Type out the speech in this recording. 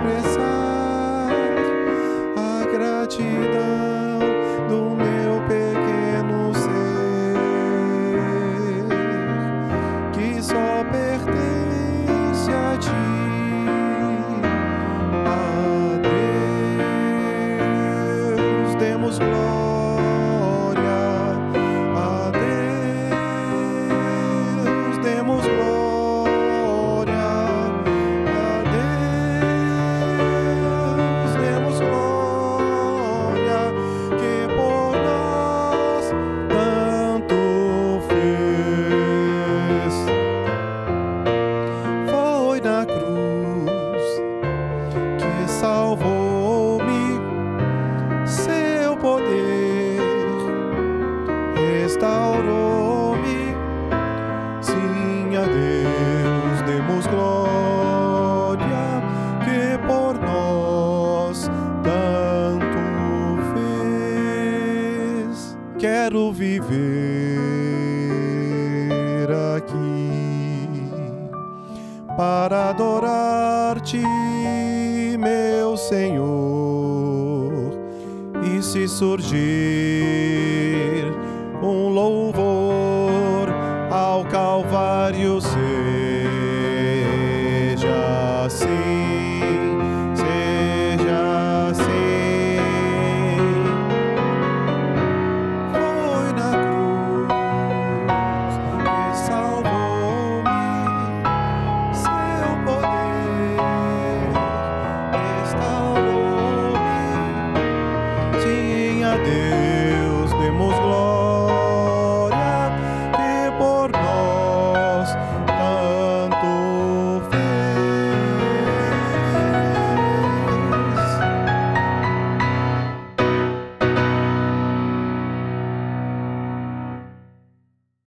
expressar a gratidão. Poder restaurou-me. Sim, a Deus demos glória, que por nós tanto fez. Quero viver aqui para adorar-te, meu Senhor, se surgir